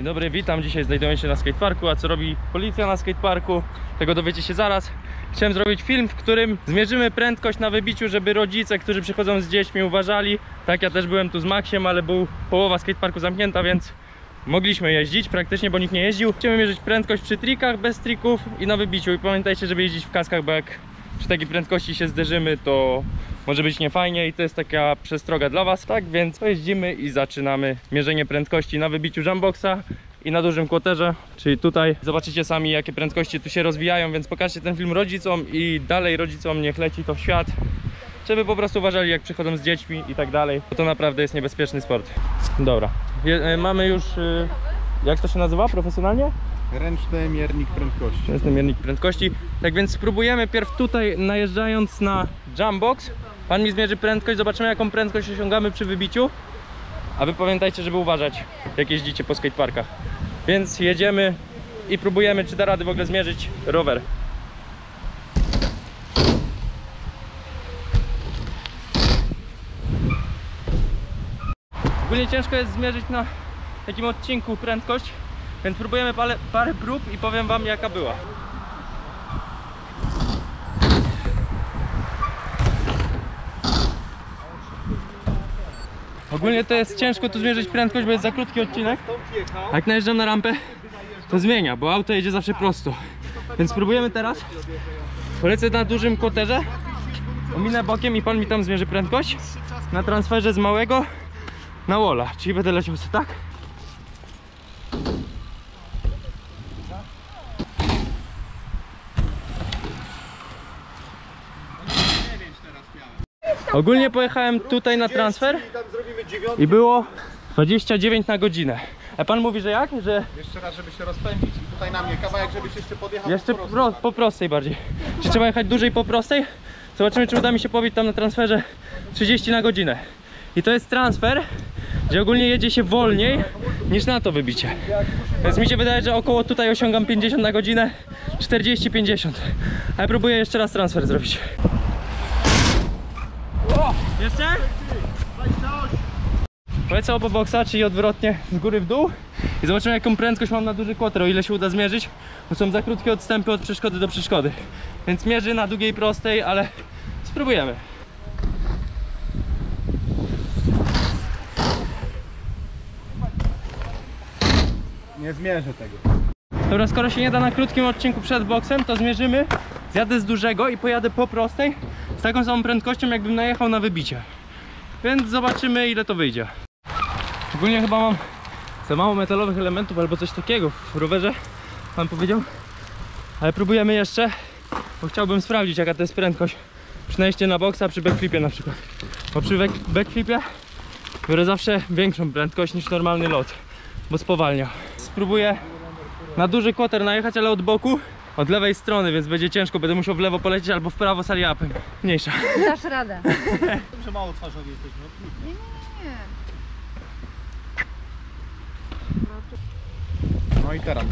Dzień dobry, witam. Dzisiaj znajdujemy się na skateparku, a co robi policja na skateparku? Tego dowiecie się zaraz. Chciałem zrobić film, w którym zmierzymy prędkość na wybiciu, żeby rodzice, którzy przychodzą z dziećmi uważali. Tak, ja też byłem tu z Maxiem, ale był połowa skateparku zamknięta, więc mogliśmy jeździć praktycznie, bo nikt nie jeździł. Chcemy mierzyć prędkość przy trikach, bez trików i na wybiciu. I pamiętajcie, żeby jeździć w kaskach, bo jak przy takiej prędkości się zderzymy, to może być niefajnie i to jest taka przestroga dla Was. Tak więc pojeździmy i zaczynamy mierzenie prędkości na wybiciu jumboxa i na dużym kłoterze, czyli tutaj zobaczycie sami jakie prędkości tu się rozwijają, więc pokażcie ten film rodzicom i dalej rodzicom niech leci to w świat, żeby po prostu uważali jak przychodzą z dziećmi i tak dalej, bo to naprawdę jest niebezpieczny sport. Dobra, Je, e, mamy już, e, jak to się nazywa profesjonalnie? Ręczny miernik prędkości. Ten miernik prędkości. Tak więc spróbujemy pierw tutaj najeżdżając na jumbox. Pan mi zmierzy prędkość, zobaczymy jaką prędkość osiągamy przy wybiciu. A wy pamiętajcie, żeby uważać jak jeździcie po skateparkach. Więc jedziemy i próbujemy czy da rady w ogóle zmierzyć rower. Ogólnie ciężko jest zmierzyć na takim odcinku prędkość, więc próbujemy parę, parę prób i powiem wam jaka była. Ogólnie to jest ciężko tu zmierzyć prędkość, bo jest za krótki odcinek. A Jak najeżdżam na rampę, to zmienia, bo auto jedzie zawsze prosto. Więc spróbujemy teraz. Polecę na dużym koterze. Ominę bokiem i pan mi tam zmierzy prędkość. Na transferze z małego na wola. Czyli będę leciał sobie tak. Ogólnie pojechałem tutaj na transfer. I było 29 na godzinę. A pan mówi, że jak? Że Jeszcze raz, żeby się rozpędzić i tutaj na mnie kawałek, żebyś jeszcze podjechał jeszcze po pro, po prostej bardziej. Czy trzeba jechać dłużej po prostej? Zobaczymy, czy uda mi się pobić tam na transferze 30 na godzinę. I to jest transfer, gdzie ogólnie jedzie się wolniej niż na to wybicie. Więc mi się wydaje, że około tutaj osiągam 50 na godzinę, 40-50. Ale próbuję jeszcze raz transfer zrobić. O! Jeszcze? Polecę opo boksa, czyli odwrotnie z góry w dół i zobaczymy jaką prędkość mam na duży kłoter, o ile się uda zmierzyć, bo są za krótkie odstępy od przeszkody do przeszkody. Więc mierzy na długiej prostej, ale spróbujemy. Nie zmierzę tego. Dobra, skoro się nie da na krótkim odcinku przed boksem, to zmierzymy, zjadę z dużego i pojadę po prostej z taką samą prędkością, jakbym najechał na wybicie. Więc zobaczymy, ile to wyjdzie. Ogólnie chyba mam za mało metalowych elementów albo coś takiego w rowerze, pan powiedział. Ale próbujemy jeszcze, bo chciałbym sprawdzić, jaka to jest prędkość przy najście na boksa, przy backflipie na przykład. Bo przy back- backflipie biorę zawsze większą prędkość niż normalny lot, bo spowalnia. Spróbuję na duży kłoter najechać, ale od boku, od lewej strony, więc będzie ciężko. Będę musiał w lewo polecieć albo w prawo saliapem. Mniejsza. Dasz radę. Dobrze mało twarzowi jesteśmy. Nie, nie, nie. No i teraz.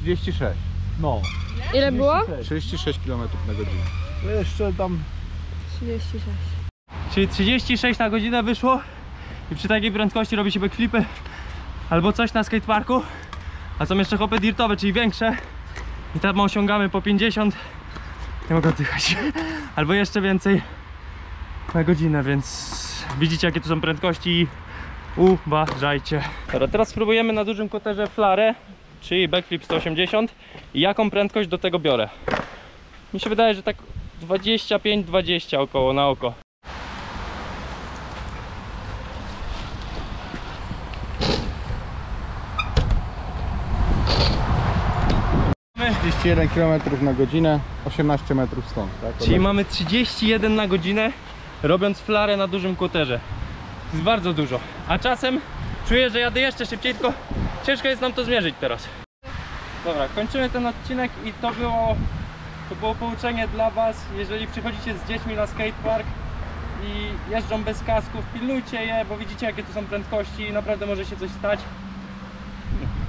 36. No. Ile było? 36 km na godzinę. To jeszcze tam 36. Czyli 36 na godzinę wyszło i przy takiej prędkości robi się backflipy albo coś na skateparku. A są jeszcze hopy dirtowe, czyli większe. I tam osiągamy po 50. Nie mogę oddychać. Albo jeszcze więcej na godzinę, więc widzicie jakie tu są prędkości i uważajcie. Dobra, teraz spróbujemy na dużym koterze flarę, czyli backflip 180 i jaką prędkość do tego biorę. Mi się wydaje, że tak 25-20 około na oko. 31 km na godzinę, 18 metrów stąd, tak? Czyli mamy 31 na godzinę robiąc flarę na dużym koterze. Jest bardzo dużo. A czasem czuję, że jadę jeszcze szybciej, tylko ciężko jest nam to zmierzyć teraz. Dobra, kończymy ten odcinek i to było, to było pouczenie dla Was. Jeżeli przychodzicie z dziećmi na skatepark i jeżdżą bez kasków, pilnujcie je, bo widzicie jakie tu są prędkości i naprawdę może się coś stać.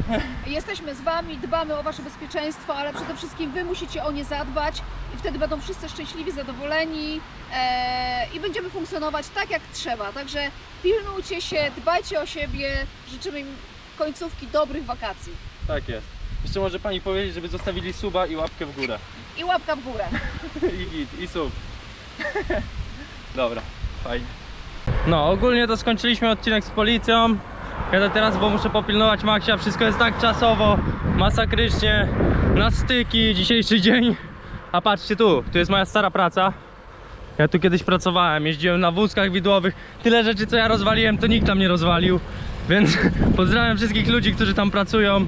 Jesteśmy z Wami, dbamy o Wasze bezpieczeństwo, ale przede wszystkim Wy musicie o nie zadbać i wtedy będą wszyscy szczęśliwi, zadowoleni e, i będziemy funkcjonować tak jak trzeba. Także pilnujcie się, dbajcie o siebie, życzymy im końcówki dobrych wakacji. Tak jest. Jeszcze może pani powiedzieć, żeby zostawili suba i łapkę w górę. I łapka w górę. I git, i sub. Dobra, fajnie. No, ogólnie to skończyliśmy odcinek z policją. Jadę teraz, bo muszę popilnować Maksia. Wszystko jest tak czasowo, masakrycznie. Na styki, dzisiejszy dzień. A patrzcie tu, tu jest moja stara praca. Ja tu kiedyś pracowałem, jeździłem na wózkach widłowych. Tyle rzeczy, co ja rozwaliłem, to nikt tam nie rozwalił. Więc pozdrawiam wszystkich ludzi, którzy tam pracują.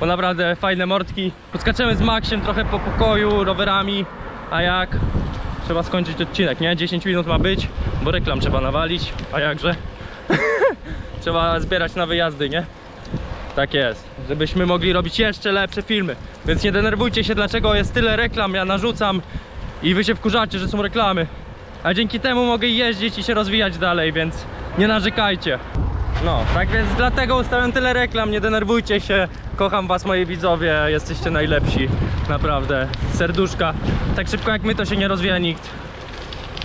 Bo naprawdę fajne mordki. Podskaczemy z Maxiem trochę po pokoju, rowerami. A jak? Trzeba skończyć odcinek, nie? 10 minut ma być, bo reklam trzeba nawalić. A jakże? trzeba zbierać na wyjazdy, nie? Tak jest, żebyśmy mogli robić jeszcze lepsze filmy. Więc nie denerwujcie się, dlaczego jest tyle reklam, ja narzucam i wy się wkurzacie, że są reklamy. A dzięki temu mogę jeździć i się rozwijać dalej, więc nie narzekajcie. No, tak więc dlatego ustawiam tyle reklam, nie denerwujcie się. Kocham was moi widzowie, jesteście najlepsi. Naprawdę, serduszka. Tak szybko jak my to się nie rozwija nikt.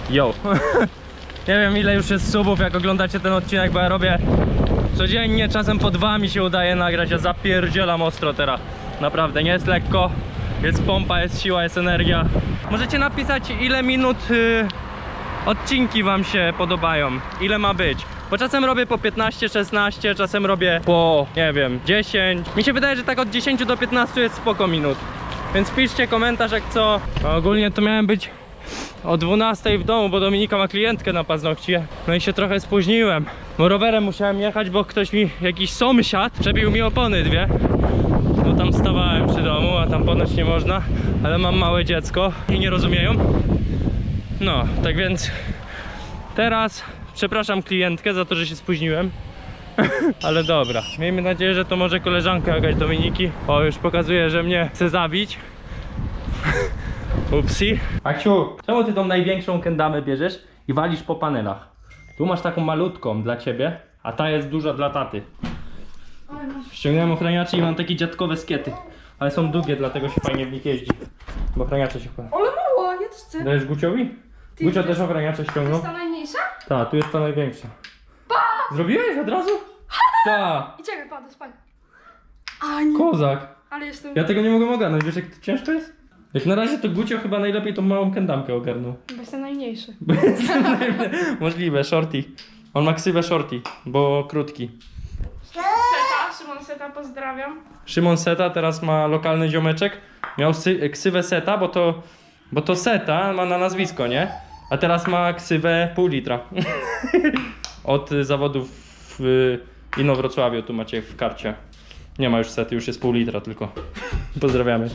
Yo. nie wiem ile już jest subów jak oglądacie ten odcinek, bo ja robię codziennie, czasem po dwa mi się udaje nagrać, ja zapierdzielam ostro teraz. Naprawdę, nie jest lekko. Jest pompa, jest siła, jest energia. Możecie napisać ile minut y, odcinki wam się podobają, ile ma być. Bo czasem robię po 15, 16, czasem robię po, nie wiem, 10. Mi się wydaje, że tak od 10 do 15 jest spoko minut. Więc piszcie komentarz jak co. Ogólnie to miałem być o 12 w domu, bo Dominika ma klientkę na paznokcie. No i się trochę spóźniłem. Bo rowerem musiałem jechać, bo ktoś mi, jakiś sąsiad, przebił mi opony dwie. Bo tam stawałem przy domu, a tam ponoć nie można. Ale mam małe dziecko i nie rozumieją. No, tak więc teraz przepraszam klientkę za to, że się spóźniłem. Ale dobra, miejmy nadzieję, że to może koleżanka jakaś Dominiki. O, już pokazuje, że mnie chce zabić. Upsi. Aksiu, czemu ty tą największą kendamę bierzesz i walisz po panelach? Tu masz taką malutką dla ciebie, a ta jest duża dla taty. Ściągnąłem ochraniacze i mam takie dziadkowe skiety. Ale są długie, dlatego się fajnie w nich jeździ. Bo ochraniacze się wkłada. Ale mała, ja też chcę. Dajesz Guciowi? Gucio też ochraniacze ściągnął. ta najmniejsza? Tak, tu jest ta największa. Zrobiłeś od razu? Tak, I czekaj, pada, spaj. A nie, kozak. ale jestem... Ja tego nie mogę ogarnąć, wiesz jak to ciężko jest? Jak na razie to Gucio chyba najlepiej tą małą kendamkę ogarnął. Bo jestem najmniejszy. Bo jest Możliwe, shorty. On ma ksywę shorty, bo krótki. Seta, Szymon Seta, pozdrawiam. Szymon Seta teraz ma lokalny ziomeczek. Miał sy- ksywę Seta, bo to, bo to Seta ma na nazwisko, nie? A teraz ma ksywę pół litra. Od zawodów w Inowrocławiu, tu macie w karcie. Nie ma już sety, już jest pół litra tylko. Pozdrawiamy.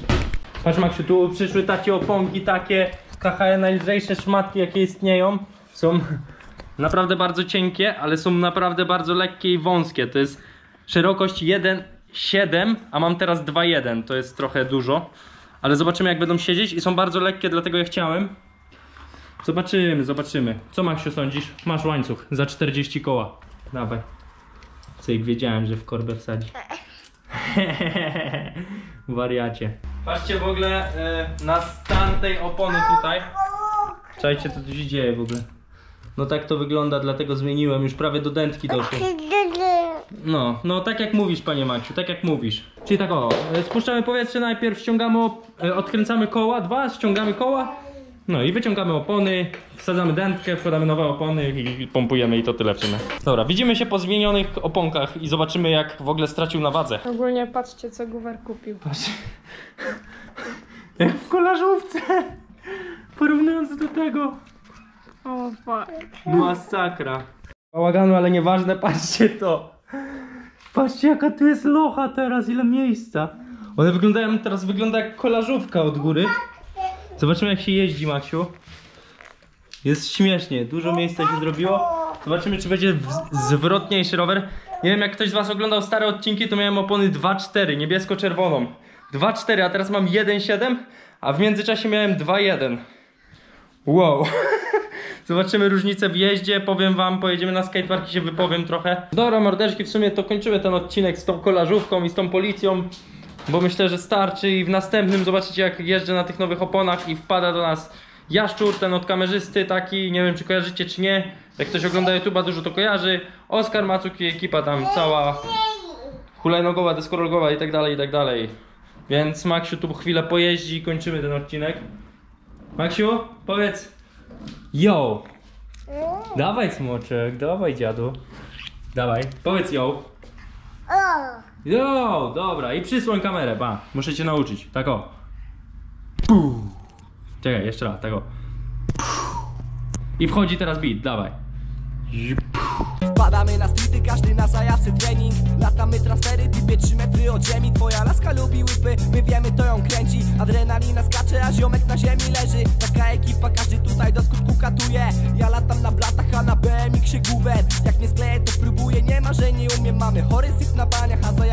Patrz Maksiu, tu przyszły takie oponki, takie KHN najlżejsze szmatki jakie istnieją. Są naprawdę bardzo cienkie, ale są naprawdę bardzo lekkie i wąskie. To jest szerokość 1,7, a mam teraz 2,1. To jest trochę dużo. Ale zobaczymy jak będą siedzieć i są bardzo lekkie, dlatego je chciałem. Zobaczymy, zobaczymy. Co Maksiu sądzisz? Masz łańcuch za 40 koła. Dawaj. Cyk, wiedziałem, że w korbę wsadzi. Wariacie. Patrzcie w ogóle e, na stan tej opony tutaj. Czajcie co tu się dzieje w ogóle. No tak to wygląda, dlatego zmieniłem. Już prawie do dętki doszło. No, no tak jak mówisz panie Maciu, tak jak mówisz. Czyli tak o, e, spuszczamy powietrze najpierw, ściągamy, e, odkręcamy koła, dwa, ściągamy koła. No i wyciągamy opony, wsadzamy dętkę, wkładamy nowe opony i pompujemy i to tyle w sumie. Dobra, widzimy się po zmienionych oponkach i zobaczymy jak w ogóle stracił na wadze. Ogólnie patrzcie, co Guwer kupił. Patrz. Jak w kolażówce. Porównując do tego. O, fuck. Masakra. Bałaganu, ale nieważne, patrzcie to. Patrzcie jaka tu jest locha teraz, ile miejsca. One wyglądają, teraz wygląda jak kolażówka od góry. Zobaczymy jak się jeździ, Maksiu. Jest śmiesznie, dużo miejsca się zrobiło. Zobaczymy czy będzie zwrotniejszy rower. Nie wiem jak ktoś z was oglądał stare odcinki, to miałem opony 2.4, niebiesko-czerwoną. 2.4, a teraz mam 1.7, a w międzyczasie miałem 2.1. Wow. Zobaczymy różnicę w jeździe, powiem wam, pojedziemy na skatepark i się wypowiem trochę. Dobra mordeczki, w sumie to kończymy ten odcinek z tą kolażówką i z tą policją, bo myślę, że starczy i w następnym zobaczycie jak jeżdżę na tych nowych oponach i wpada do nas Jaszczur, ten od kamerzysty taki, nie wiem czy kojarzycie czy nie, jak ktoś ogląda YouTube'a dużo to kojarzy, Oskar Macuk i ekipa tam cała hulajnogowa, deskorolgowa i tak dalej, i tak dalej. Więc Maksiu tu chwilę pojeździ i kończymy ten odcinek. Maksiu, powiedz yo. Dawaj smoczek, dawaj dziadu. Dawaj, powiedz yo. Yo, dobra i przysłoń kamerę, pa. Muszę cię nauczyć, tak o. Puh. Czekaj, jeszcze raz, tak o. I wchodzi teraz beat, dawaj. Wpadamy na streety, każdy na zajawce trening Latamy transfery, typie 3 metry od ziemi Twoja laska lubi łypy, my wiemy to ją kręci Adrenalina skacze, a ziomek na ziemi leży Taka ekipa, każdy tutaj do skutku katuje Ja latam na blatach, a na BMX-ie guwer Jak nie skleję to próbuję, nie ma, że nie umiem Mamy chory syf na baniach, a czuję